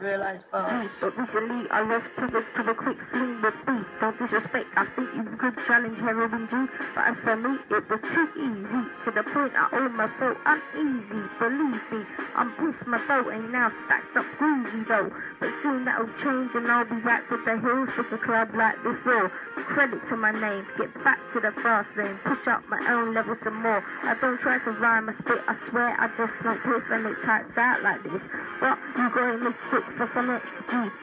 Realise fast. Ah, but recently I lost progress to a quick fling with beef. Don't disrespect, I think you could challenge heroin G. But as for me, it was too easy. To the point I almost felt uneasy. Believe me, I'm pissed my boat ain't now stacked up greasy though. But soon that'll change and I'll be back with the hills with the club like before. Credit to my name, get back to the fast lane, push up my own level some more. I don't try to rhyme, I spit, I swear I just smoke piff and it types out like this. But you got a mistake for some extra G.